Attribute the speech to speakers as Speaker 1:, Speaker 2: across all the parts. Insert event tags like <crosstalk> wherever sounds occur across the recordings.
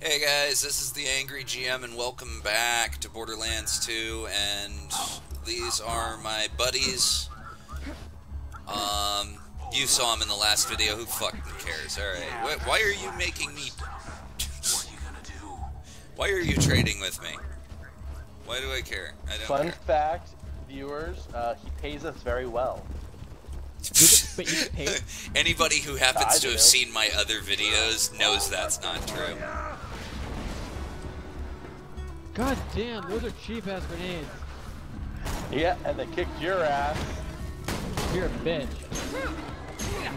Speaker 1: Hey guys, this is the Angry GM, and welcome back to Borderlands 2. And these are my buddies. Um, you saw them in the last video. Who fucking cares? All right. Why, why are you making me? What are you gonna do? Why are you trading with me? Why do I care? I don't
Speaker 2: Fun
Speaker 1: care.
Speaker 2: fact, viewers, uh, he pays us very well. <laughs>
Speaker 3: but you get. <laughs>
Speaker 1: Anybody who happens
Speaker 2: I
Speaker 1: to have seen my other videos knows that's not true.
Speaker 3: God damn, those are cheap ass grenades.
Speaker 2: Yeah, and they kicked your ass.
Speaker 3: You're a bitch.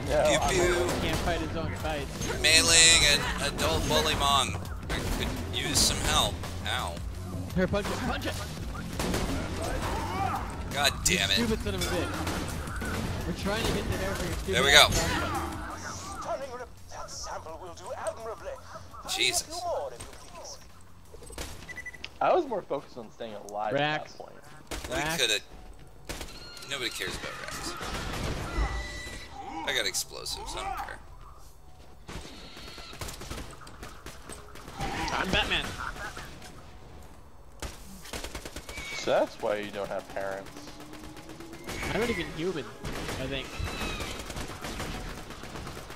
Speaker 2: No,
Speaker 1: Pew
Speaker 2: I'm-
Speaker 1: pew.
Speaker 3: Can't fight his own fight.
Speaker 1: Mailing an adult Bullymong. I could use some help. Ow.
Speaker 3: Here, punch it, punch it!
Speaker 1: God damn it.
Speaker 3: Stupid son of a bitch. We're trying to get the there for your stupid
Speaker 1: There we go.
Speaker 4: Stunning rip. That sample will do admirably.
Speaker 1: Jesus.
Speaker 2: I was more focused on staying alive
Speaker 3: Rax.
Speaker 2: at that point.
Speaker 1: We could have. Nobody cares about rats. I got explosives. I don't care.
Speaker 3: I'm Batman.
Speaker 2: So that's why you don't have parents.
Speaker 3: I'm not even human, I think.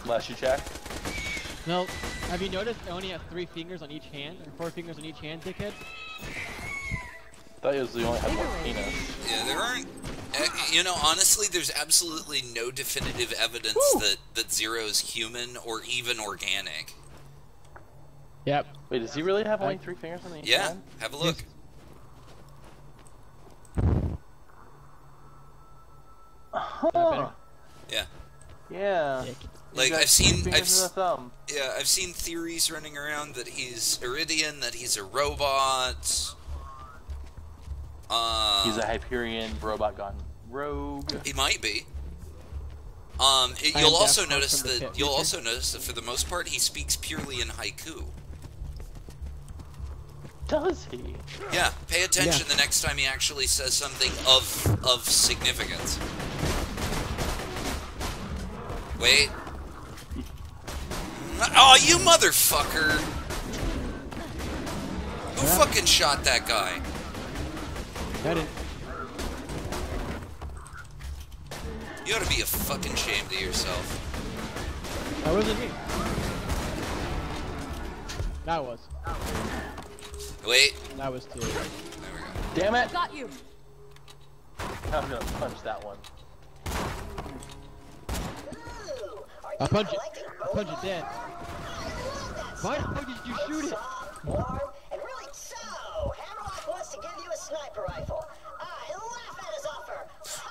Speaker 2: Unless you check.
Speaker 3: No, have you noticed I only have three fingers on each hand? Or four fingers on each hand, dickhead?
Speaker 2: Thought you only had one penis.
Speaker 1: Yeah, there aren't. eh, You know, honestly, there's absolutely no definitive evidence that that Zero is human or even organic.
Speaker 3: Yep.
Speaker 2: Wait, does he really have only three fingers on each
Speaker 1: Yeah,
Speaker 2: hand?
Speaker 1: have a look.
Speaker 2: Huh.
Speaker 1: Yeah,
Speaker 2: Yeah.
Speaker 1: Like, I've seen- I've s-
Speaker 2: thumb.
Speaker 1: yeah. I've seen theories running around that he's Eridian, that he's a robot. Uh,
Speaker 2: He's a Hyperion robot gone rogue.
Speaker 1: He might be. Um, it- you'll also notice that
Speaker 3: pit
Speaker 1: you'll
Speaker 3: future.
Speaker 1: also notice that for the most part he speaks purely in haiku.
Speaker 2: Does he?
Speaker 1: Yeah, pay attention the next time he actually says something of of significance. Wait. Oh, you motherfucker! Who
Speaker 3: Yeah.
Speaker 1: fucking shot that guy?
Speaker 3: I didn't.
Speaker 1: You ought to be a fucking shame to yourself.
Speaker 3: That wasn't me. That was.
Speaker 1: Wait.
Speaker 3: That was two.
Speaker 1: There we go.
Speaker 2: Damn it!
Speaker 5: Got you.
Speaker 2: I'm gonna punch that one.
Speaker 3: I'll punch it. I'll punch it dead. Why the fuck did you shoot it?
Speaker 6: warm, and really so. Hammerlock wants to give you a sniper rifle. I laugh at his offer.
Speaker 1: Oh wait.
Speaker 6: If you bring me the fur, I'll give you a bat
Speaker 1: Ha ha
Speaker 6: that
Speaker 1: ha.
Speaker 6: I found in the hands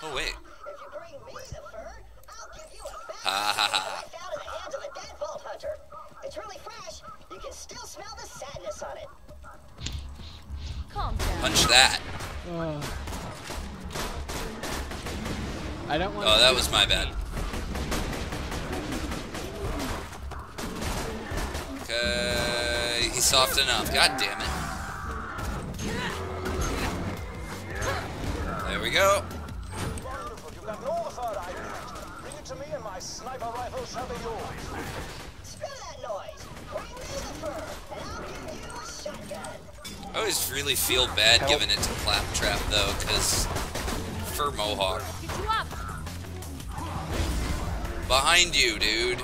Speaker 6: of the hands of a dead vault hunter. It's really fresh. You can still smell the sadness on it.
Speaker 5: Calm down.
Speaker 1: Punch that.
Speaker 3: Uh, I don't want.
Speaker 1: Oh, that was my bad. Okay, he's soft enough. God damn it. There we go.
Speaker 4: Wonderful. You've got all the fur I need. Bring it to me and my sniper rifle shall be yours.
Speaker 6: Screw that noise. Bring me the fur, and I'll give you a shotgun.
Speaker 1: I always really feel bad giving it to Claptrap though, because fur mohawk.
Speaker 5: Get you up.
Speaker 1: Behind you, dude.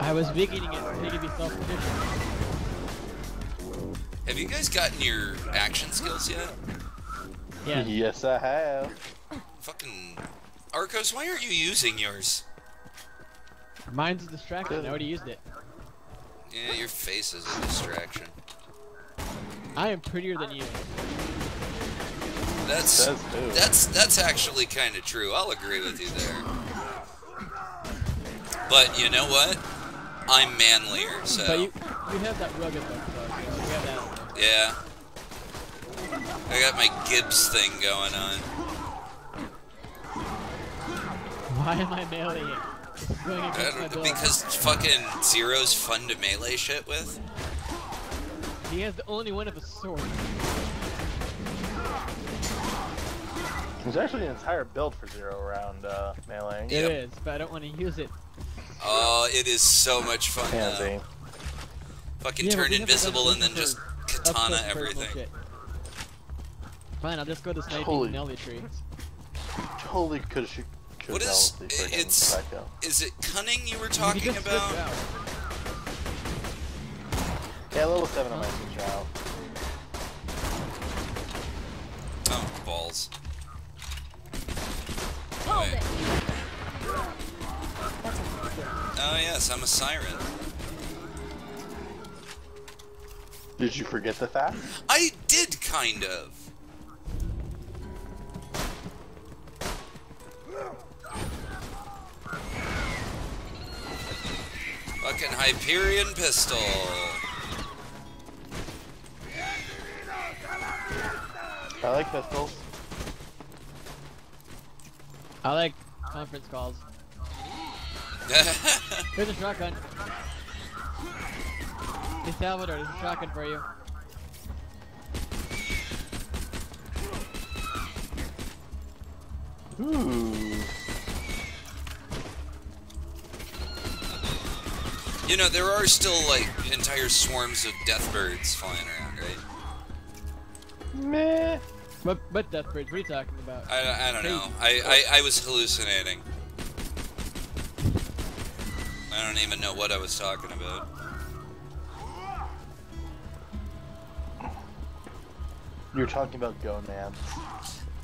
Speaker 3: I was beginning it so you could be self-sufficient.
Speaker 1: Have you guys gotten your action skills yet?
Speaker 3: Yeah. <laughs>
Speaker 2: Yes, I have.
Speaker 1: Fucking Arcos, why aren't you using yours?
Speaker 3: Mine's a distraction. I already used it.
Speaker 1: Yeah, your face is a distraction.
Speaker 3: I am prettier than you.
Speaker 1: That's that's that's actually kind of true. I'll agree with you there. But you know what? I'm manlier, so
Speaker 3: But you, you have that rugged look, though. So you have that.
Speaker 1: yeah. I got my Gibbs thing going on.
Speaker 3: Why am I mailing it? This is going
Speaker 1: I
Speaker 3: against my
Speaker 1: don't-
Speaker 3: bill.
Speaker 1: because fucking Zero's fun to melee shit with.
Speaker 3: He has the only one of a sword.
Speaker 2: There's actually an entire build for zero around uh, melee.
Speaker 3: It
Speaker 1: Yep.
Speaker 3: is, but I don't want to use it.
Speaker 1: Oh, it is so much fun
Speaker 2: Pansy.
Speaker 1: now. Fucking
Speaker 3: Yeah,
Speaker 1: turn
Speaker 3: we have a
Speaker 1: invisible and then
Speaker 3: bunch
Speaker 1: just katana everything.
Speaker 3: Fine, I'll just go to sniping
Speaker 2: Holy-
Speaker 3: Nelly tree.
Speaker 2: Totally could shoot.
Speaker 1: What is- it's-
Speaker 2: Psycho.
Speaker 1: Is it cunning you were talking
Speaker 3: just switch
Speaker 1: about?
Speaker 3: out.
Speaker 2: Yeah, level seven on my switch out.
Speaker 1: Oh, balls.
Speaker 5: Hold
Speaker 1: Wait.
Speaker 5: it.
Speaker 1: Oh yes, I'm a siren.
Speaker 2: Did you forget the fact?
Speaker 1: I did kind of. Fucking Hyperion pistol.
Speaker 2: I like pistols.
Speaker 3: I like conference calls. Here's a shotgun. Hey Salvador, there's a shotgun for you.
Speaker 2: Ooh.
Speaker 1: you know, there are still like entire swarms of death birds flying around, right?
Speaker 2: Meh.
Speaker 3: What, what death birds? What are you talking about?
Speaker 1: I, I don't know. I, I, I was hallucinating. I don't even know what I was talking about.
Speaker 2: You're talking about gonads.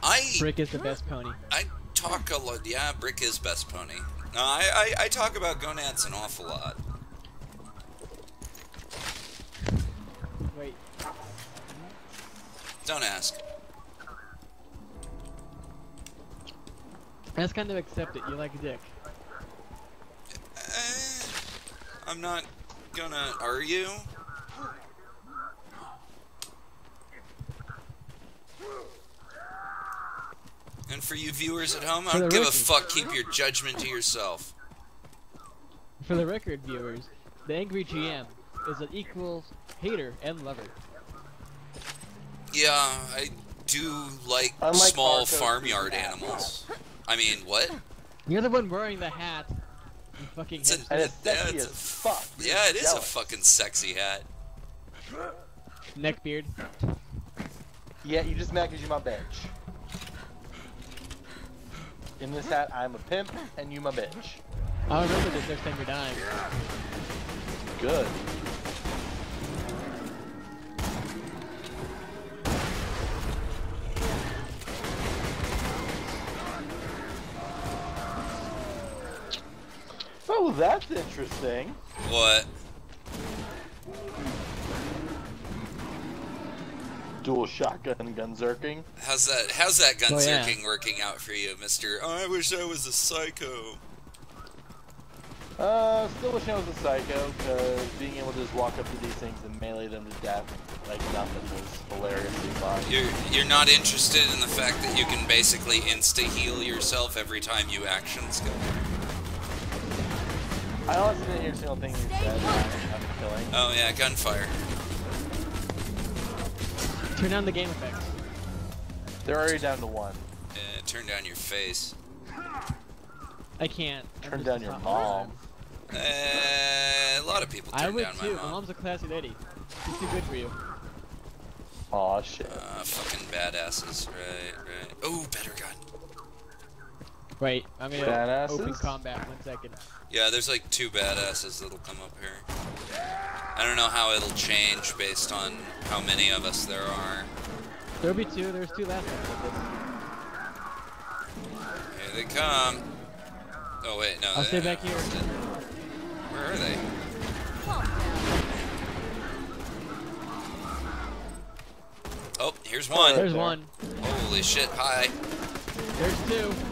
Speaker 1: I
Speaker 3: Brick is the best pony.
Speaker 1: I talk a lot. Yeah, Brick is best pony. No, I, I, I talk about gonads an awful lot.
Speaker 3: Wait,
Speaker 1: Don't ask.
Speaker 3: I just kind of accept it. You like dick.
Speaker 1: Eh, I'm not gonna argue. And for you viewers at home, I
Speaker 3: For
Speaker 1: don't
Speaker 3: the
Speaker 1: give a fuck. Keep your judgment to yourself.
Speaker 3: For the record, viewers, the angry GM is an equal hater and lover.
Speaker 1: Yeah, I do like
Speaker 2: Unlike
Speaker 1: small
Speaker 2: Arco,
Speaker 1: farmyard animals. I mean, what?
Speaker 3: You're the one wearing the hat. You fucking
Speaker 1: It's a-
Speaker 3: hipster.
Speaker 2: It's
Speaker 1: Yeah,
Speaker 2: sexy
Speaker 1: it's
Speaker 2: as
Speaker 1: a-
Speaker 2: fuck.
Speaker 1: Yeah, it is a fucking sexy hat.
Speaker 3: neckbeard.
Speaker 2: Yeah, you just mad because you my bitch. In this hat, I'm a pimp, and you my bitch.
Speaker 3: I'll remember this next time you're dying.
Speaker 2: Good. Oh, that's interesting.
Speaker 1: What?
Speaker 2: Dual shotgun gunzerking.
Speaker 1: How's that? How's that gun
Speaker 3: Oh, yeah.
Speaker 1: zerking working out for you, Mister? Oh, I wish I was a psycho.
Speaker 2: Uh, still wish I was a psycho, because being able to just walk up to these things and melee them to death like nothing was hilariously fun.
Speaker 1: You're you're not interested in the fact that you can basically insta heal yourself every time you action skill.
Speaker 2: I honestly didn't hear a single thing you said.
Speaker 1: Oh yeah, gunfire.
Speaker 3: Turn down the game effects.
Speaker 2: They're already down to one.
Speaker 1: Uh, turn down your face.
Speaker 3: I can't.
Speaker 2: Turn down your
Speaker 3: not-
Speaker 2: mom.
Speaker 1: Uh, a lot of people
Speaker 3: I
Speaker 1: turn
Speaker 3: would
Speaker 1: down
Speaker 3: too.
Speaker 1: my
Speaker 3: My mom's a classy lady. She's too good for you.
Speaker 2: Aw, shit.
Speaker 1: Uh, fucking badasses. Right, right. Oh, better gun.
Speaker 3: Wait, I'm gonna
Speaker 2: Badasses?
Speaker 3: open combat. One second.
Speaker 1: Yeah, there's like two badasses that'll come up here. I don't know how it'll change based on how many of us there are.
Speaker 3: There'll be two. There's two last ones like.
Speaker 1: Here they come. Oh wait, no.
Speaker 3: I'll stay back here.
Speaker 1: Where are they? Oh, here's one.
Speaker 3: There's one.
Speaker 1: Holy shit! Hi.
Speaker 3: There's two.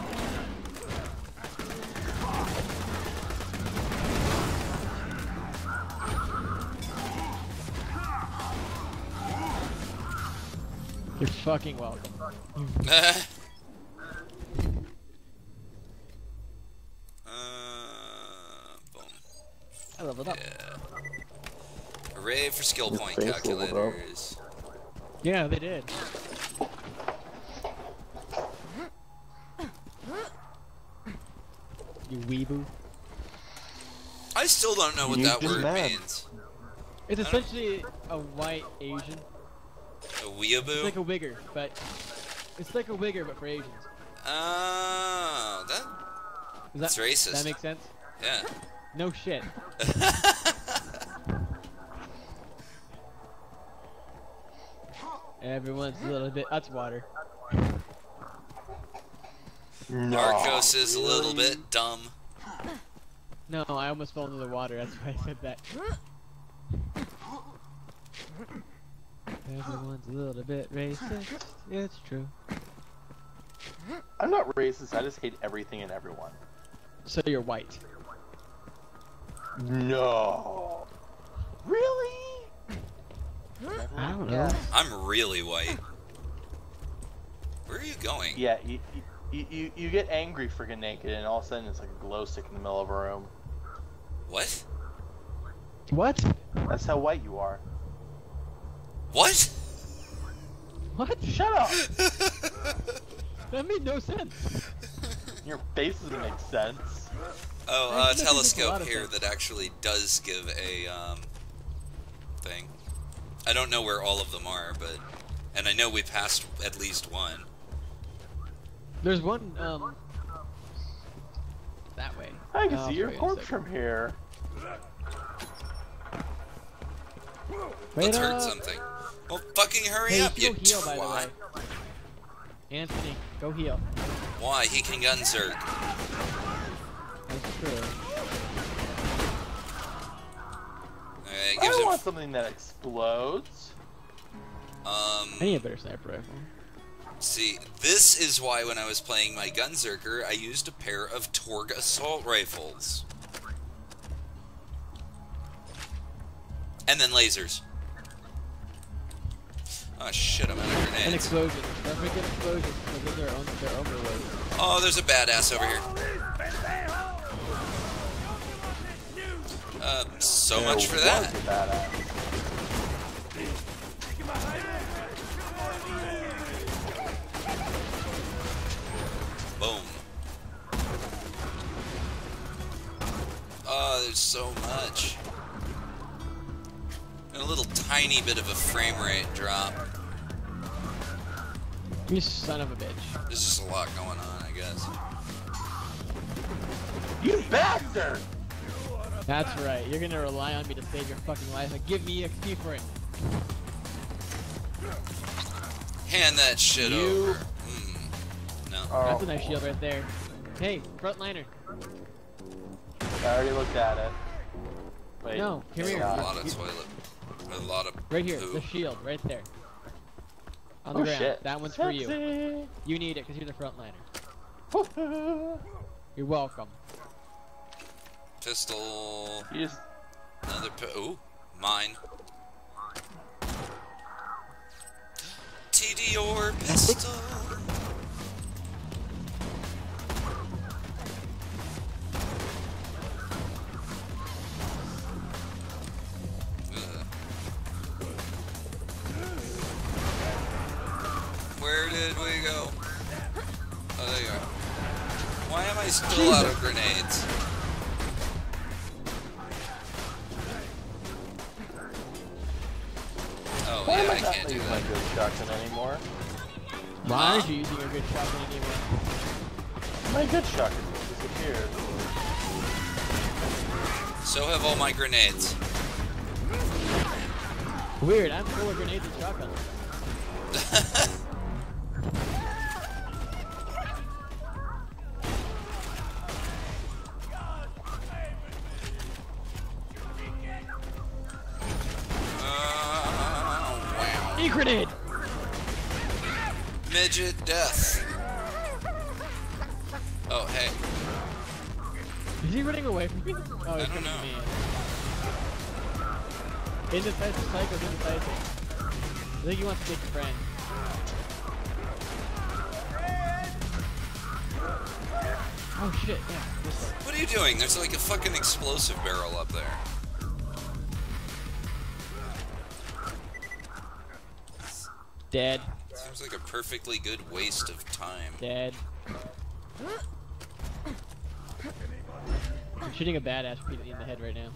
Speaker 3: fucking welcome. <laughs>
Speaker 1: uh, boom.
Speaker 3: I leveled up.
Speaker 1: Yeah. Hooray for skill
Speaker 2: Your
Speaker 1: point calculators.
Speaker 3: Yeah, they did. You weeboo.
Speaker 1: I still don't know what
Speaker 2: you
Speaker 1: that word
Speaker 2: mad.
Speaker 1: means.
Speaker 3: It's essentially a white Asian.
Speaker 1: A weeaboo?
Speaker 3: It's like a wigger, but it's like a wigger but for Asians.
Speaker 1: Oh, that.
Speaker 3: Does
Speaker 1: That's
Speaker 3: that,
Speaker 1: racist.
Speaker 3: That makes sense.
Speaker 1: Yeah.
Speaker 3: No shit. <laughs> Everyone's a little bit. That's water.
Speaker 2: No.
Speaker 1: Marcos is a little bit dumb.
Speaker 3: No, I almost fell into the water. That's why I said that. <laughs> Everyone's a little bit racist. It's true.
Speaker 2: I'm not racist. I just hate everything and everyone.
Speaker 3: So you're white.
Speaker 2: No. Really?
Speaker 3: I don't know.
Speaker 1: I'm really white. Where are you going?
Speaker 2: Yeah. You, you, you, you get angry freaking naked, and all of a sudden it's like a glow stick in the middle of a room.
Speaker 1: What?
Speaker 3: What?
Speaker 2: That's how white you are.
Speaker 1: What?
Speaker 3: What?
Speaker 2: Shut up. <laughs>
Speaker 3: That made no sense.
Speaker 2: Your face doesn't make sense.
Speaker 1: Oh, uh,
Speaker 3: makes a
Speaker 1: telescope
Speaker 3: of
Speaker 1: here
Speaker 3: sense.
Speaker 1: that actually does give a um, thing. I don't know where all of them are, but and I know we passed at least one.
Speaker 3: There's one, um, that way.
Speaker 2: I can
Speaker 3: I'll
Speaker 2: see your
Speaker 3: you
Speaker 2: corpse from here.
Speaker 3: Wait
Speaker 1: Let's hurt
Speaker 3: up.
Speaker 1: something. Well, fucking hurry
Speaker 3: Hey,
Speaker 1: up,
Speaker 3: you
Speaker 1: you
Speaker 3: can go heal, by the way.
Speaker 1: twat.
Speaker 3: Anthony, go heal.
Speaker 1: Why? He can gunzerk.
Speaker 3: That's true.
Speaker 1: Alright,
Speaker 2: I
Speaker 1: gives him.
Speaker 2: want something that explodes.
Speaker 1: Um, I
Speaker 3: need a better sniper rifle.
Speaker 1: see, this is why when I was playing my gunzerker, I used a pair of Torgue assault rifles. And then lasers. Oh shit, I'm out of
Speaker 3: An explosion. Don't forget explosions, because they're their own, their own reward.
Speaker 1: Oh, there's a badass over here. Uh, so much for that.
Speaker 2: was a badass.
Speaker 1: Boom. Oh, there's so much. And a little tiny bit of a frame rate drop.
Speaker 3: You son of a bitch.
Speaker 1: There's just a lot going on, I guess.
Speaker 2: You bastard!
Speaker 3: That's right. You're gonna rely on me to save your fucking life and give me XP for it.
Speaker 1: Hand that shit
Speaker 2: You-
Speaker 1: over. Mm. No.
Speaker 3: That's
Speaker 2: Oh,
Speaker 3: a nice shield right there. Hey, frontliner.
Speaker 2: I already looked at it. Wait.
Speaker 3: No, here we
Speaker 1: There's
Speaker 3: are.
Speaker 1: a lot of toilet. A lot of
Speaker 3: Right here,
Speaker 1: poo.
Speaker 3: the shield, right there. On the
Speaker 2: Oh
Speaker 3: ground.
Speaker 2: shit.
Speaker 3: That one's for you. You need it because you're the frontliner.
Speaker 2: you
Speaker 3: You're welcome.
Speaker 1: Pistol.
Speaker 2: just
Speaker 1: Another pi- Ooh. Mine. TD or pistol. Where did we go? Oh, there you are. Why am I still out of grenades? Oh,
Speaker 2: Why am
Speaker 1: yeah,
Speaker 2: I
Speaker 1: I
Speaker 2: not
Speaker 1: can't do
Speaker 2: using my
Speaker 1: that.
Speaker 2: good shotgun anymore?
Speaker 3: Why aren't you using a good shotgun anyway?
Speaker 2: My good shotgun disappeared.
Speaker 1: So have all my grenades.
Speaker 3: Weird, I'm full of grenades and shotguns. Think he wants to take your friend. Oh shit, yeah.
Speaker 1: What are you doing? There's like a fucking explosive barrel up there.
Speaker 3: Dead.
Speaker 1: Seems like a perfectly good waste of time.
Speaker 3: Dead. I'm shooting a badass in the head right now.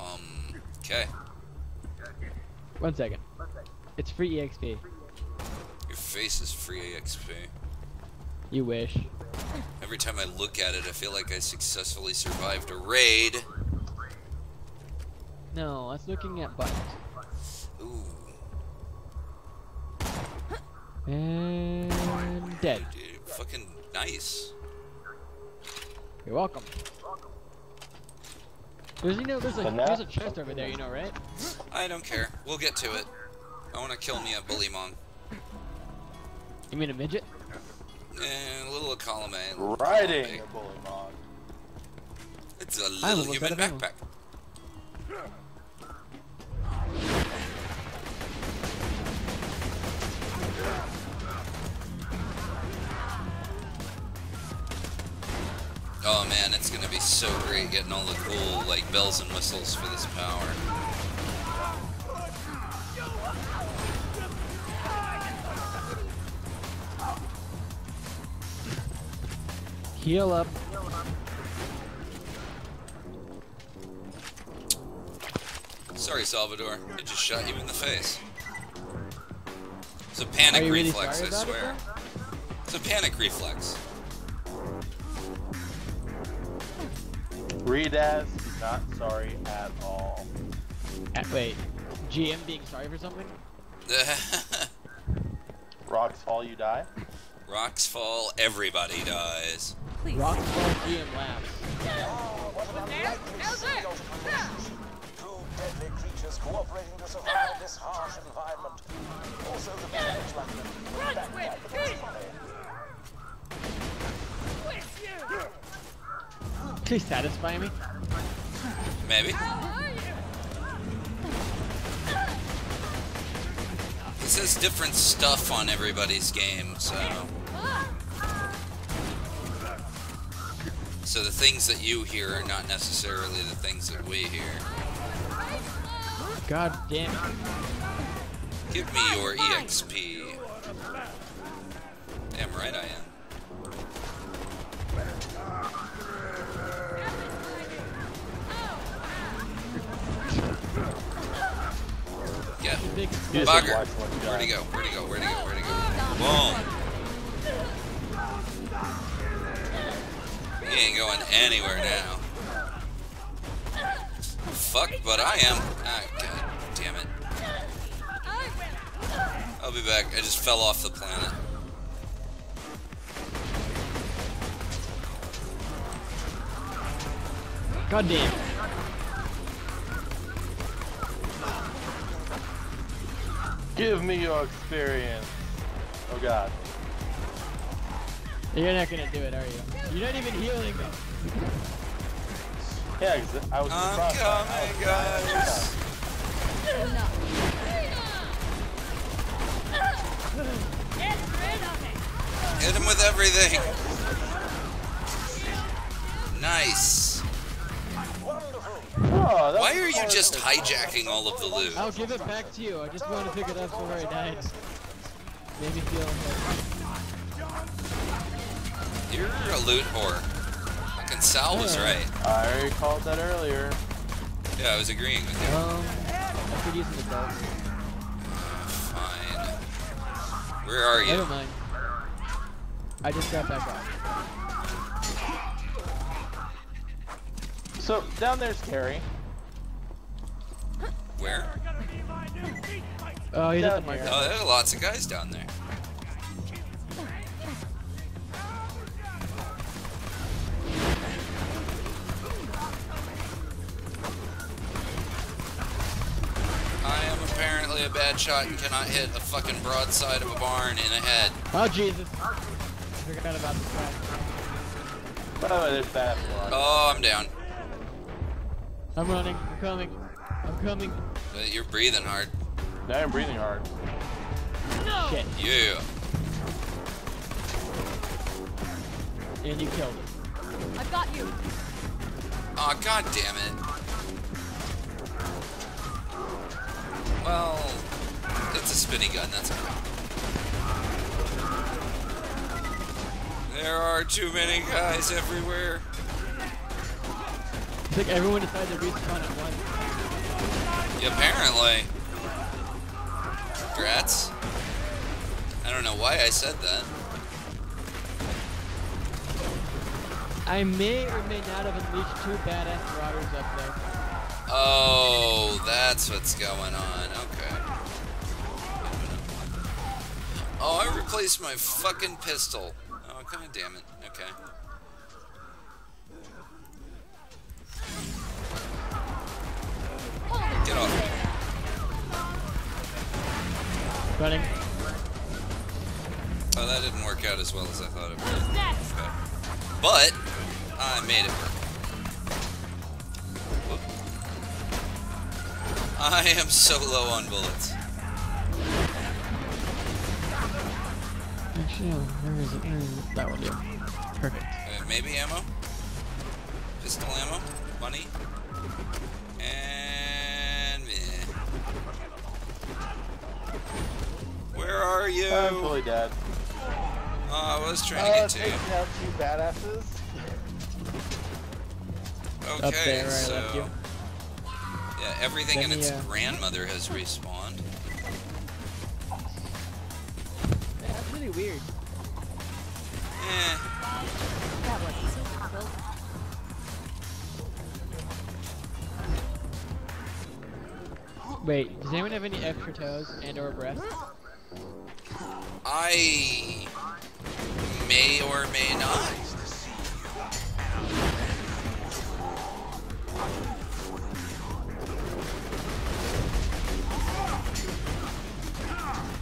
Speaker 1: Um, okay.
Speaker 3: One second. It's free EXP.
Speaker 1: Your face is free EXP.
Speaker 3: You wish.
Speaker 1: Every time I look at it, I feel like I successfully survived a raid.
Speaker 3: No, that's looking at buttons.
Speaker 1: Ooh,
Speaker 3: And dead.
Speaker 1: dude, fucking nice.
Speaker 3: You're welcome. There's you know there's a there's a chest over there, you know, right?
Speaker 1: I don't care. We'll get to it. I want to kill me a Bullymong.
Speaker 3: You mean a midget?
Speaker 1: Eh, a little of column A. a little column
Speaker 2: Riding
Speaker 1: B.
Speaker 2: a Bullymong.
Speaker 1: It's a little
Speaker 3: almost
Speaker 1: human
Speaker 3: had a
Speaker 1: backpack. Oh man, it's gonna be so great getting all the cool like bells and whistles for this power.
Speaker 3: Heal up.
Speaker 1: Sorry, Salvador. I just shot you in the face. It's a panic
Speaker 3: you really
Speaker 1: reflex, I
Speaker 3: about it,
Speaker 1: swear. It's a panic reflex.
Speaker 2: Read as not sorry at all.
Speaker 3: Wait, GM being sorry for something? <laughs>
Speaker 2: Rocks fall, you die.
Speaker 1: Rocks fall, everybody dies.
Speaker 5: Please.
Speaker 3: Rock fall GM laughs.
Speaker 4: Two deadly creatures cooperating to survive this harsh environment. Also, the village like them. Backpack, but it's funny.
Speaker 3: Please satisfy me.
Speaker 1: Maybe. It says different stuff on everybody's game, so. So the things that you hear are not necessarily the things that we hear.
Speaker 3: God damn it.
Speaker 1: Give me your EXP. Damn right I am. Yeah.
Speaker 3: Big
Speaker 2: Yes,
Speaker 1: Bugger.
Speaker 2: watch what
Speaker 1: Where'd he go? Where'd he go? Where'd he go? Where'd he go? Boom. He ain't going anywhere now. Fuck, but I am. Ah, God damn it. I'll be back. I just fell off the planet.
Speaker 3: God damn.
Speaker 2: Give me your experience. Oh god.
Speaker 3: You're not gonna do it, are you? You're not even healing me.
Speaker 2: Yeah, 'cause I was
Speaker 1: I'm
Speaker 2: surprised.
Speaker 1: coming, guys. Hit him with everything. Nice.
Speaker 2: Oh,
Speaker 1: Why are you just hijacking all of the loot?
Speaker 3: I'll give it back to you. I just wanted to pick it up before I died. Made me feel like
Speaker 1: You're a loot whore. Fucking Sal was right.
Speaker 2: I already called that earlier.
Speaker 1: Yeah, I was agreeing with you.
Speaker 3: um I could use an adult.
Speaker 1: Fine. Where are you?
Speaker 3: Never mind. I just got back up.
Speaker 2: So down there's Carrie.
Speaker 1: Where?
Speaker 3: Oh, he's at the market.
Speaker 1: Oh, there are lots of guys down there. Apparently a bad shot and cannot hit a fucking broadside of a barn in the head.
Speaker 3: Oh Jesus! I forgot about the trap.
Speaker 2: By the way, there's that one.
Speaker 1: Oh, I'm down.
Speaker 3: I'm running. I'm coming. I'm coming.
Speaker 1: Uh, You're breathing hard.
Speaker 2: Now I'm breathing hard.
Speaker 3: Shit.
Speaker 1: Yeah.
Speaker 3: And you killed it.
Speaker 5: I've got you.
Speaker 1: Oh, god damn it. Well, it's a spinny gun, that's okay. There are too many guys everywhere.
Speaker 3: I think everyone decided to respawn at once.
Speaker 1: Yeah, Apparently. Grats. I don't know why I said that.
Speaker 3: I may or may not have unleashed two badass marauders up there.
Speaker 1: Oh, that's what's going on. Okay. Oh, I replaced my fucking pistol. Oh, god damn it. Okay. Get off me.
Speaker 3: Running.
Speaker 1: Oh, that didn't work out as well as I thought it would. Okay. But, I made it work. I am so low on bullets.
Speaker 3: Actually, no, where is it? Where is it? That one, yeah. Perfect.
Speaker 1: Uh, maybe ammo? Pistol ammo? Money? And meh. Where are you?
Speaker 2: I'm fully dead.
Speaker 1: Oh, I was trying to
Speaker 2: Uh,
Speaker 1: get to you.
Speaker 2: out two badasses.
Speaker 1: Okay,
Speaker 3: Up there, where I
Speaker 1: so
Speaker 3: left you.
Speaker 1: yeah, everything
Speaker 3: Then
Speaker 1: and its
Speaker 3: the, uh,
Speaker 1: grandmother has respawned.
Speaker 3: Really weird.
Speaker 1: Eh,
Speaker 5: That wasn't so difficult.
Speaker 3: Wait, does anyone have any extra toes and or breasts?
Speaker 1: I may or may not.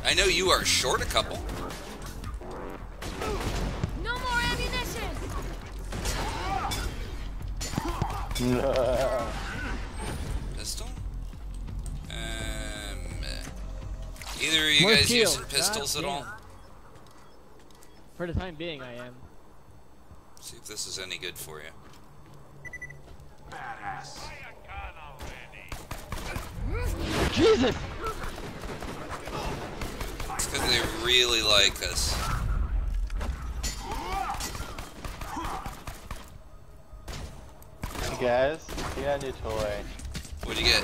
Speaker 1: I know you are short a couple. <laughs> Pistol? Um, eh. either of you
Speaker 3: More
Speaker 1: guys
Speaker 3: shield.
Speaker 1: using pistols
Speaker 3: God
Speaker 1: at all?
Speaker 3: For the time being, I am.
Speaker 1: See if this is any good for you. Badass.
Speaker 3: Jesus!
Speaker 1: It's because they really like us.
Speaker 2: Guys, get a new toy.
Speaker 1: What'd you get?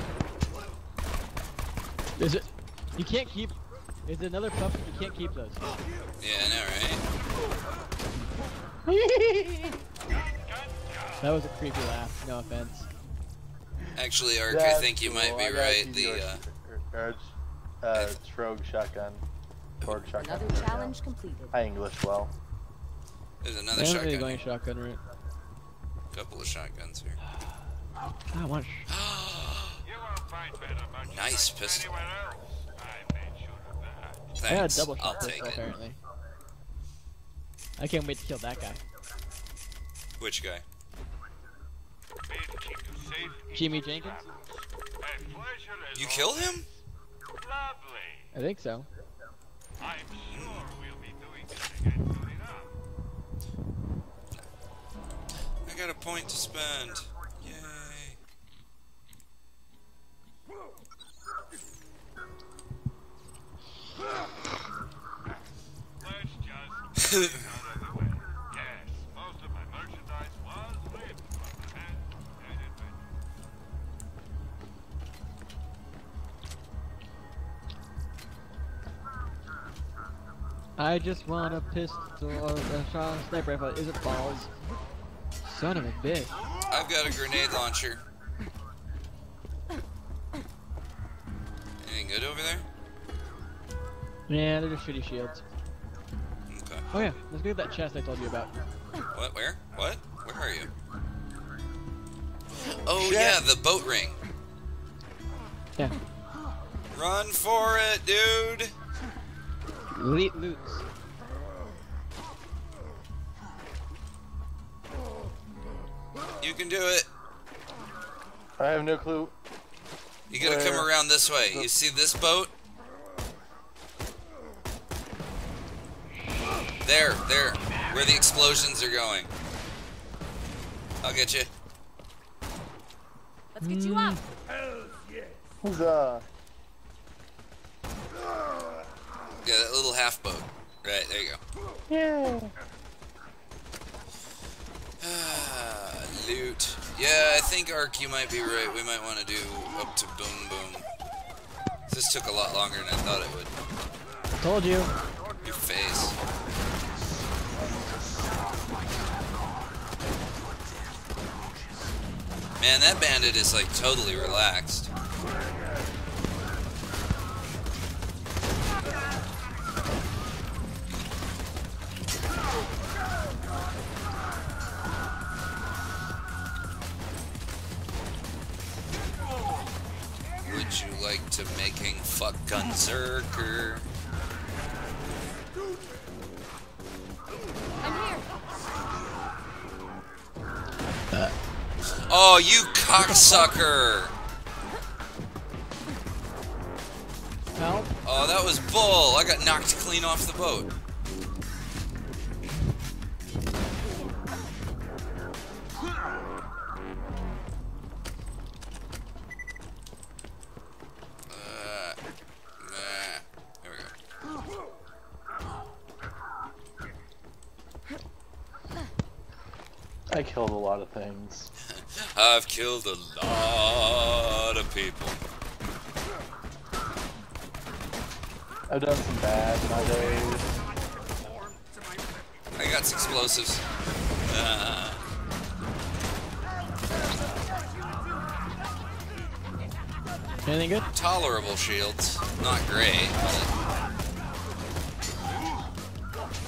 Speaker 3: Is it? You can't keep. Is another pup? You can't keep those.
Speaker 1: Yeah, I know, <laughs>
Speaker 3: That was a creepy laugh. No offense.
Speaker 1: Actually, Ark, I think you might be right. The
Speaker 2: your-
Speaker 1: uh,
Speaker 2: or- or, uh, Trogue shotgun. Torgue shotgun.
Speaker 5: Another
Speaker 2: there we
Speaker 5: challenge completed.
Speaker 2: I English well.
Speaker 1: there's another
Speaker 3: don't really
Speaker 1: shotgun.
Speaker 3: going shotgun route.
Speaker 1: Couple of shotguns here.
Speaker 3: I want.
Speaker 1: nice pistol.
Speaker 3: I got a
Speaker 1: Thanks.
Speaker 3: double
Speaker 1: I'll take it.
Speaker 3: apparently. I can't wait to kill that guy.
Speaker 1: Which guy?
Speaker 3: Jimmy Jenkins?
Speaker 1: You killed him?
Speaker 3: I think so.
Speaker 7: I'm sure we'll be doing this again soon enough.
Speaker 1: I got a point to spend. Yay.
Speaker 7: Let's just get it out of the way. Yes, most of my merchandise was ripped from and inventory.
Speaker 3: I just want a pistol or a shot sniper rifle. Is it balls? Son of a bitch.
Speaker 1: I've got a grenade launcher. Anything good over there?
Speaker 3: Yeah, they're just shitty shields.
Speaker 1: Okay.
Speaker 3: Oh yeah, let's go get that chest I told you about.
Speaker 1: What? Where? What? Where are you? Oh yeah, the boat ring.
Speaker 3: Yeah.
Speaker 1: Run for it, dude.
Speaker 3: Elite loots.
Speaker 1: You can do it.
Speaker 2: I have no clue.
Speaker 1: You gotta come around this way. You see this boat? There, there. Where the explosions are going. I'll get you.
Speaker 5: Let's get you up.
Speaker 2: Huzzah!
Speaker 1: Yeah, that little half boat. Right, there you go.
Speaker 2: Yeah.
Speaker 1: Loot. Yeah, I think Ark, you might be right. We might want to do up to Boom Boom. This took a lot longer than I thought it would.
Speaker 3: Told you.
Speaker 1: Your face. Man, that bandit is like totally relaxed. Like to making fuck Gunzerker?
Speaker 5: I'm here.
Speaker 1: Oh, you cocksucker!
Speaker 3: Help.
Speaker 1: Oh, that was bull. I got knocked clean off the boat.
Speaker 2: Killed a lot of
Speaker 1: people.
Speaker 2: I've done some bad in my days.
Speaker 1: I got some explosives. Uh,
Speaker 3: Anything good?
Speaker 1: tolerable shields. Not great, but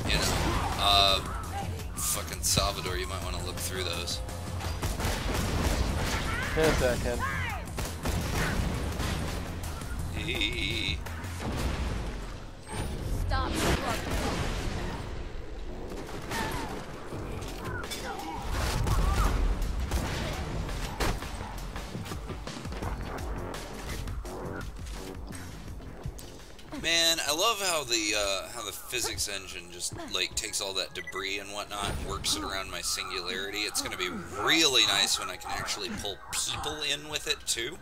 Speaker 1: you know, uh, fucking Salvador, you might want to look through those.
Speaker 2: In a second.
Speaker 1: Eee.
Speaker 5: Stop.
Speaker 1: Man, I love how the uh, how the physics engine just like takes all that debris and whatnot and works it around my singularity. It's gonna be really nice when I can actually pull people in with it too.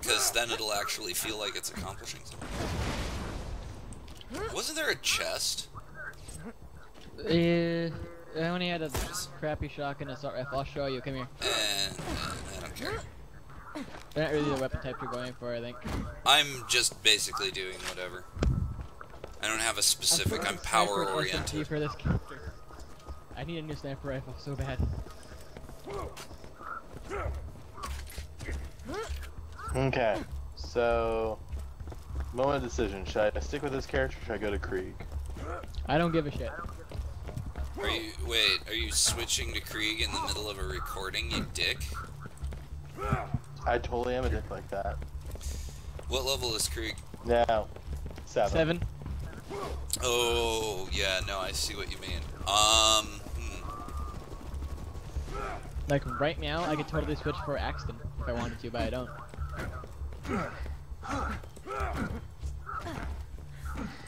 Speaker 1: Because then it'll actually feel like it's accomplishing something. Wasn't there a chest?
Speaker 3: Uh, I only had a crappy shotgun. I'll show you. Come here.
Speaker 1: And, I don't care.
Speaker 3: They're not really the weapon type you're going for, I think.
Speaker 1: I'm just basically doing whatever. I don't have a specific. I'm power oriented.
Speaker 3: for this character. I need a new sniper rifle so bad.
Speaker 2: Okay, so moment of decision. Should I stick with this character or should I go to Krieg?
Speaker 3: I don't give a shit.
Speaker 1: Are you wait? Are you switching to Krieg in the middle of a recording, you dick?
Speaker 2: I totally am a dick like that.
Speaker 1: What level is Krieg?
Speaker 2: Now, seven.
Speaker 3: Seven.
Speaker 1: Oh yeah, no, I see what you mean. Um, hmm.
Speaker 3: Like right now, I could totally switch for Axton if I wanted to, but I don't.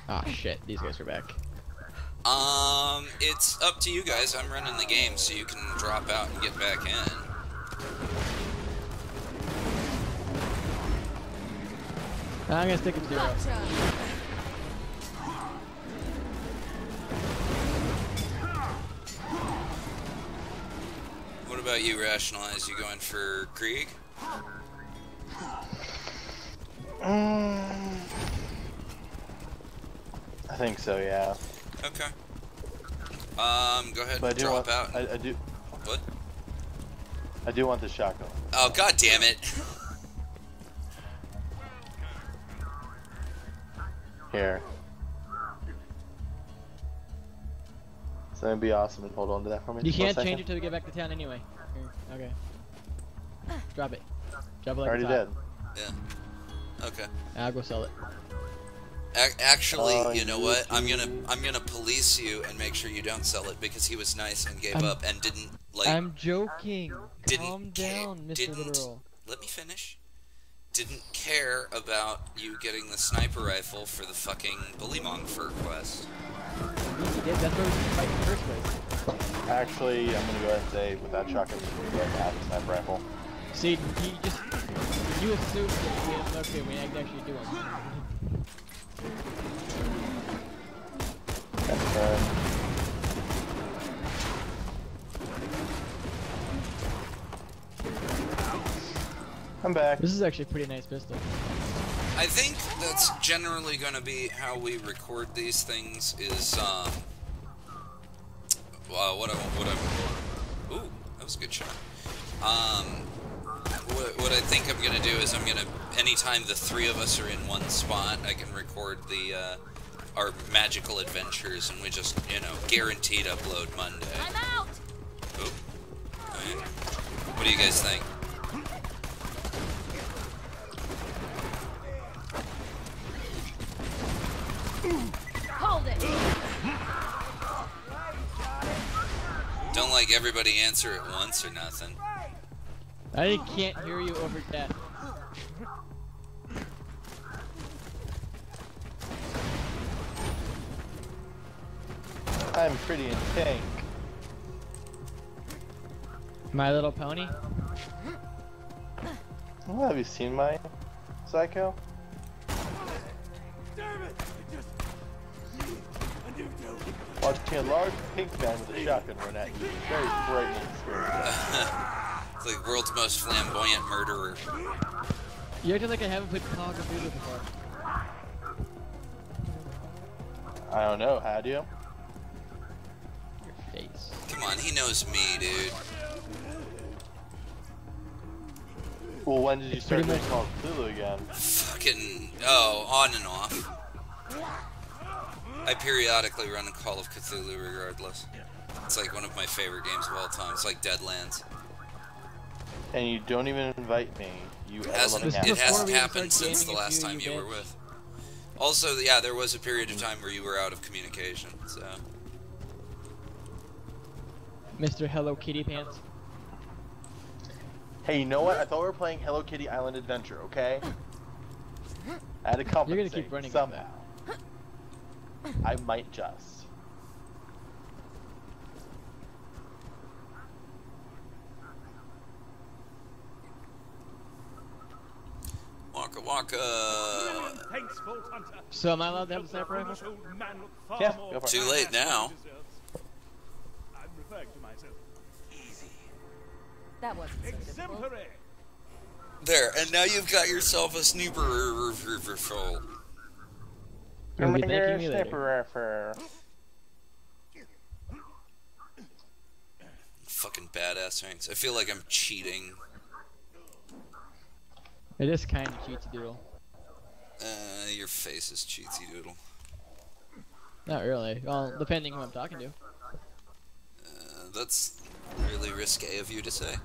Speaker 3: Ah shit, these guys are back.
Speaker 1: um, it's up to you guys. I'm running the game, so you can drop out and get back in.
Speaker 3: I'm gonna stick with zero.
Speaker 5: Gotcha.
Speaker 1: What about you, Rationalize? You going for Krieg?
Speaker 2: Mm, I think so, yeah.
Speaker 1: Okay. Um, go ahead
Speaker 2: But I
Speaker 1: and
Speaker 2: do
Speaker 1: drop
Speaker 2: want.
Speaker 1: out.
Speaker 2: I, I do.
Speaker 1: What?
Speaker 2: I do want the shotgun.
Speaker 1: Oh god damn it! <laughs>
Speaker 2: Here. So that'd be awesome and hold on to that for me.
Speaker 3: You can't change it till we get back to town anyway. Here, okay. Drop it. Drop it like
Speaker 2: Already
Speaker 3: it's hot.
Speaker 2: did.
Speaker 1: Yeah. Okay.
Speaker 3: I'll go sell it.
Speaker 1: A- actually,
Speaker 2: Oh,
Speaker 1: you know
Speaker 2: you
Speaker 1: what? I'm gonna. I'm gonna police you and make sure you don't sell it because he was nice and gave
Speaker 3: I'm-
Speaker 1: up and didn't like.
Speaker 3: I'm joking.
Speaker 1: didn't
Speaker 3: Calm down, Mr.
Speaker 1: didn't-
Speaker 3: Literal.
Speaker 1: Let me finish. Didn't care about you getting the sniper rifle for the fucking Bullymong fur quest.
Speaker 3: Yes, he did. That's why we fight in the first place.
Speaker 2: Actually, I'm gonna go ahead and say with that shotgun, you go ahead and have the sniper rifle.
Speaker 3: See, he just you assumed that we had okay, we actually do them.
Speaker 2: turn. I'm back.
Speaker 3: This is actually a pretty nice pistol.
Speaker 1: I think that's generally going to be how we record these things. Is um, well, what I what I ooh, that was a good shot. Um, what, what I think I'm gonna do is I'm gonna anytime the three of us are in one spot, I can record the uh, our magical adventures, and we just you know guaranteed upload Monday.
Speaker 5: I'm out!
Speaker 1: Ooh. Alright. What do you guys think? Everybody answer at once or nothing.
Speaker 3: I can't hear you over death.
Speaker 2: I'm pretty in tank.
Speaker 3: My Little Pony.
Speaker 2: Oh, have you seen my Psycho? Watching a large pink man with a shotgun run at you. Very frightening experience. <laughs>
Speaker 1: It's like world's most flamboyant murderer.
Speaker 3: You acted like I haven't played Call of Duty before.
Speaker 2: I don't know, had you?
Speaker 3: Your face.
Speaker 1: Come on, he knows me, dude.
Speaker 2: Well, when did you start
Speaker 3: Pretty
Speaker 2: doing Call of Cthulhu again?
Speaker 1: Fucking oh, on and off. I periodically run a Call of Cthulhu regardless. It's like one of my favorite games of all time. It's like Deadlands.
Speaker 2: And you don't even invite me. You
Speaker 1: it hasn't, it hasn't happened since the last
Speaker 3: you,
Speaker 1: time
Speaker 3: you
Speaker 1: you were with. Also, yeah, there was a period of time where you were out of communication, so.
Speaker 3: Mr. Hello Kitty Pants.
Speaker 2: Hey, you know what? I thought we were playing Hello Kitty Island Adventure, okay? <laughs> I had to compensate
Speaker 3: You're gonna keep running with
Speaker 2: somehow. I might just.
Speaker 1: Waka waka.
Speaker 7: Thanks, Vault Hunter.
Speaker 3: So am I allowed to have a sniper rifle?
Speaker 7: This old man looked far
Speaker 2: Yeah, go for it.
Speaker 1: Too late now.
Speaker 7: I'm referring to myself.
Speaker 5: That wasn't so.
Speaker 7: Exemplary.
Speaker 1: There, and now you've got yourself a sniper rifle.
Speaker 3: You'll be
Speaker 2: Remember
Speaker 3: thanking me later.
Speaker 2: For
Speaker 1: Fucking badass ranks. I feel like I'm cheating.
Speaker 3: It is kind of cheaty doodle.
Speaker 1: Uh, your face is cheatsy doodle.
Speaker 3: Not really. Well, depending who I'm talking to.
Speaker 1: Uh, that's really risque of you to say.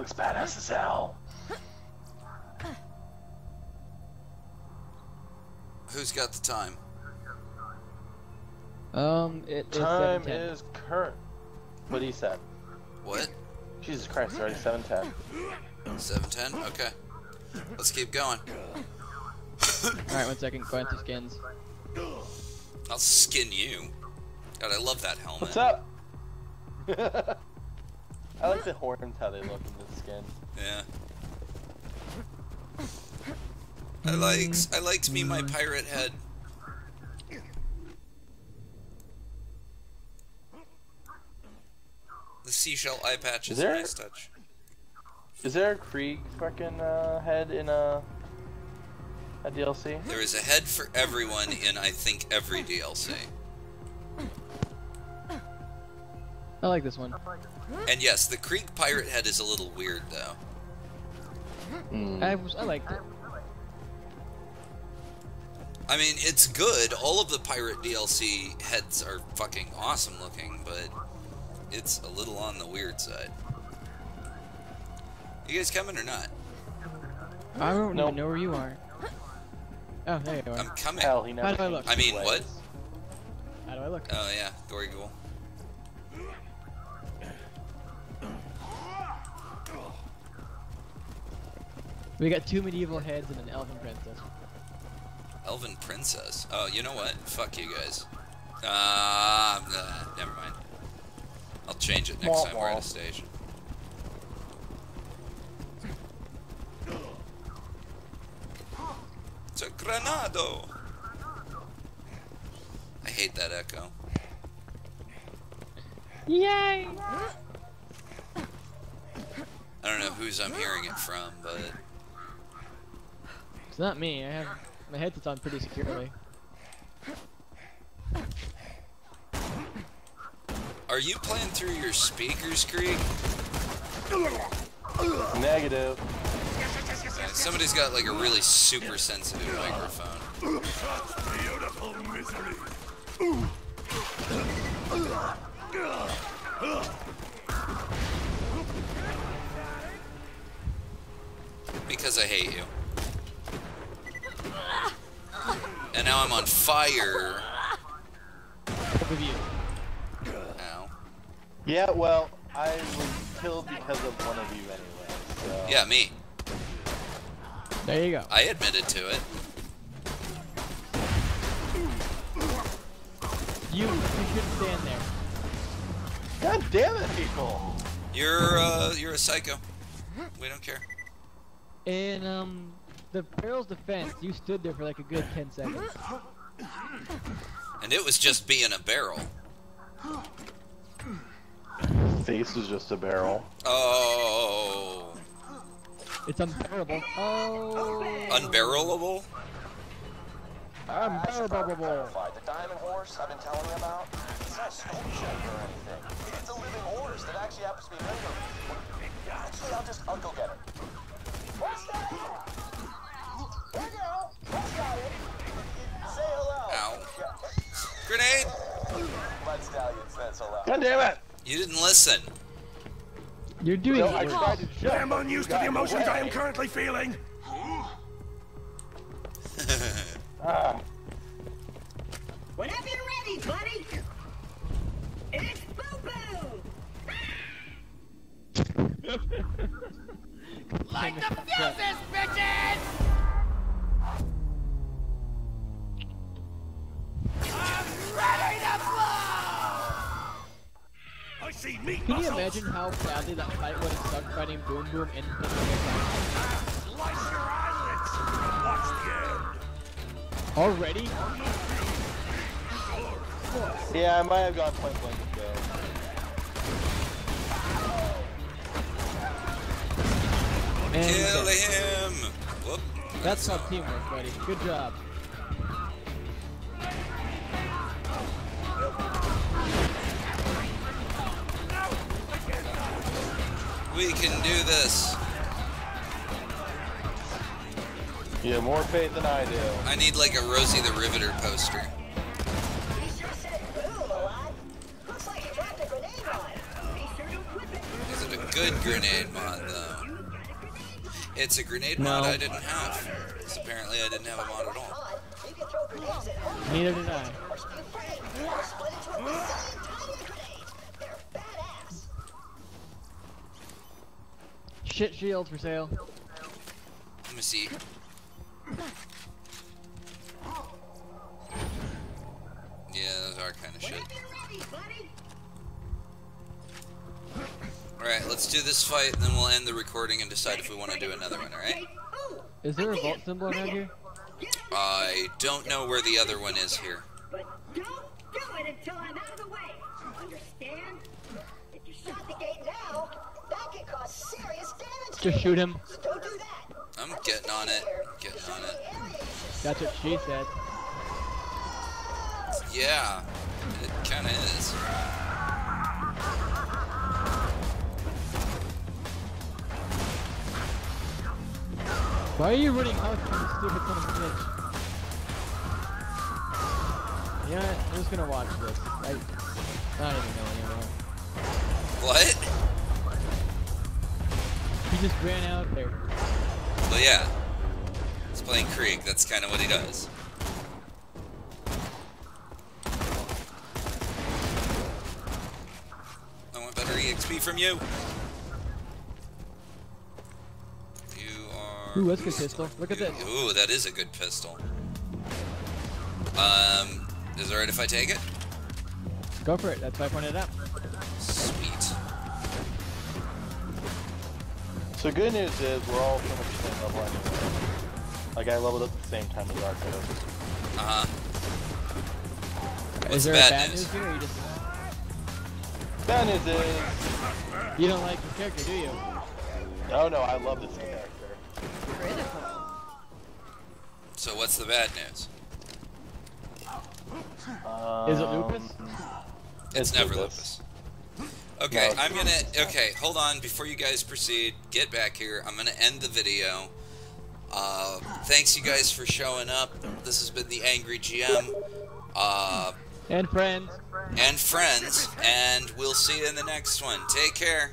Speaker 2: Looks badass as hell.
Speaker 1: Who's got the time?
Speaker 3: Um, it is
Speaker 2: Time
Speaker 3: 7:10.
Speaker 2: is current. What he said.
Speaker 1: What?
Speaker 2: Jesus Christ, it's already 710.
Speaker 1: 710? Okay. Let's keep going.
Speaker 3: Alright, one second. Going through skins.
Speaker 1: I'll skin you. God, I love that helmet.
Speaker 2: What's up? <laughs> I like the horns, how they look in the skin.
Speaker 1: Yeah. I likes I likes me my pirate head. The seashell eye patch
Speaker 2: Is
Speaker 1: is a nice touch.
Speaker 2: Is there a Krieg fucking uh, head in a, a DLC?
Speaker 1: There is a head for everyone in I think every DLC.
Speaker 3: I like this one.
Speaker 1: And yes, the Krieg pirate head is a little weird though.
Speaker 2: Hmm.
Speaker 3: I was, I liked it.
Speaker 1: I mean, it's good. All of the pirate DLC heads are fucking awesome looking, but it's a little on the weird side. You guys coming or not?
Speaker 3: I don't
Speaker 2: Nope.
Speaker 3: know where you are. Oh, there you are.
Speaker 1: I'm coming.
Speaker 2: Hell, he never
Speaker 3: How do I look?
Speaker 1: I mean, what?
Speaker 3: How do I look?
Speaker 1: Oh yeah, Gory
Speaker 3: We got two medieval heads and an elven princess.
Speaker 1: Elven Princess. Oh, you know what? Fuck you guys. Uh, uh never mind. I'll change it next
Speaker 2: Wah,
Speaker 1: time we're at
Speaker 2: wah.
Speaker 1: a station. It's a granado. I hate that echo.
Speaker 3: Yay!
Speaker 1: I don't know whose I'm hearing it from, but
Speaker 3: It's not me. I have my headset's on pretty securely.
Speaker 1: are you playing through your speakers, Krieg?
Speaker 2: Negative.
Speaker 1: Somebody's got like a really super sensitive microphone.
Speaker 7: Beautiful misery.
Speaker 1: Because I hate you. And now I'm on fire.
Speaker 3: Both of you.
Speaker 1: Ow.
Speaker 2: Yeah, well, I was killed because of one of you anyway. So.
Speaker 1: Yeah, me.
Speaker 3: There you go.
Speaker 1: I admitted to it.
Speaker 3: You, you shouldn't stand there.
Speaker 2: God damn it, people!
Speaker 1: You're uh, you're a psycho. We don't care.
Speaker 3: And um, the barrel's defense, you stood there for like a good 10 seconds.
Speaker 1: And it was just being a barrel.
Speaker 2: Face is just a barrel.
Speaker 1: Oh,
Speaker 3: It's unbearable. Oh,
Speaker 1: unbarrelable.
Speaker 3: unbearable.
Speaker 4: Clarified, the diamond horse I've been telling you about, it's not sculpture or anything. It's a living horse that actually happens to be living. Actually, I'll just, I'll go get her. What's that?
Speaker 1: Ow. Grenade.
Speaker 4: Butt Stallion says hello.
Speaker 2: God damn it!
Speaker 1: You didn't listen.
Speaker 3: You're doing
Speaker 2: No,
Speaker 3: it.
Speaker 2: I
Speaker 3: worse.
Speaker 2: tried to jump.
Speaker 7: I am unused to the emotions I am currently feeling. <laughs>
Speaker 2: Ah,
Speaker 6: Whenever you're ready, buddy. It's Boo Boo! <laughs>
Speaker 3: Light the fuses, Can you imagine how badly that fight would have sucked fighting Boom Boom in Pentagon
Speaker 7: Slice your eyelids. Watch the end.
Speaker 3: Already?
Speaker 2: yeah, I might have gone point blank with go.
Speaker 3: And
Speaker 1: Kill him. Whoop.
Speaker 3: That's called teamwork, buddy. Good job.
Speaker 1: We can do this.
Speaker 2: You have more faith than I do.
Speaker 1: I need like a Rosie the Riveter poster.
Speaker 6: He sure said boom a lot. Looks like he dropped a grenade on it. Be sure to equip it.
Speaker 1: Is it a good grenade mod though? It's a grenade
Speaker 3: No.
Speaker 1: mod I didn't have. 'Cause apparently I didn't have a mod at all.
Speaker 6: Odd, you can throw grenades at home
Speaker 3: Neither did I. <gasps>
Speaker 6: or spew flame or split into a bazillion tiny grenades. They're badass.
Speaker 3: Shit shields for sale.
Speaker 1: Let me see. Yeah, those are kind of shit.
Speaker 6: Whenever you're ready, buddy.
Speaker 1: Alright, let's do this fight, then we'll end the recording and decide if we want to do another one, alright?
Speaker 3: Is there a vault symbol around here?
Speaker 1: I don't know where the other one is here.
Speaker 6: but don't do it until I'm out of the way. Understand? If you shut the gate now, that could cause serious damage. To
Speaker 3: Just shoot him.
Speaker 6: So don't do that.
Speaker 1: I'm getting on it. Getting on it.
Speaker 3: That's what she said.
Speaker 1: Yeah, it kind of is.
Speaker 3: Why are you running out, you stupid son of a bitch? You know what? I'm just gonna watch this. I, I don't even know anymore.
Speaker 1: What?
Speaker 3: He just ran out there.
Speaker 1: Well, yeah. He's playing Krieg. That's kind of what he does. I want better EXP from you. You are.
Speaker 3: Ooh, that's a good pistol. Look at this.
Speaker 1: Ooh, that is a good pistol. Um, is it alright if I take it?
Speaker 3: Go for it. That's why I pointed it out.
Speaker 2: So good news is we're all pretty much the same level anyway. Like I leveled up at the same time as Arco.
Speaker 1: Uh huh.
Speaker 3: Is there
Speaker 1: bad
Speaker 3: a bad
Speaker 1: news?
Speaker 3: news here, or you just
Speaker 2: Bad news is,
Speaker 3: you don't like your character, do you?
Speaker 2: oh no, I love this character.
Speaker 5: Critical.
Speaker 1: So what's the bad news?
Speaker 2: Um,
Speaker 3: Is it lupus?
Speaker 1: It's, never lupus. Okay,
Speaker 2: No,
Speaker 1: I'm gonna. Okay, hold on. Before you guys proceed, get back here. I'm gonna end the video. Uh, thanks you guys for showing up. This has been the Angry GM. Uh,
Speaker 3: And friends.
Speaker 1: and friends, and we'll see you in the next one. Take care.